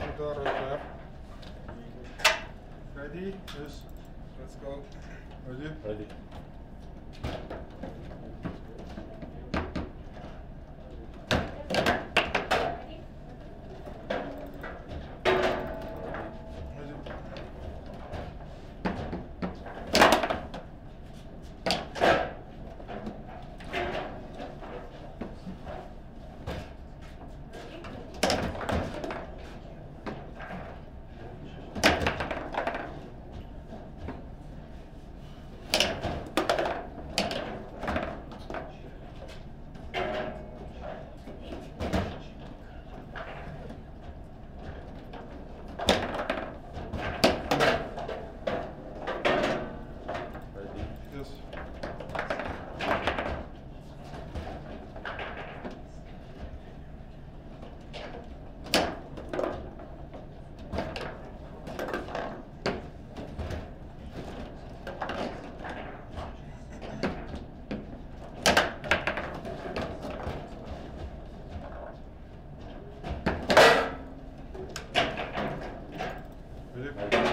there. Ready? Yes. Let's go. Ready. Ready? Ready? Ready?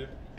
Ready. Ready.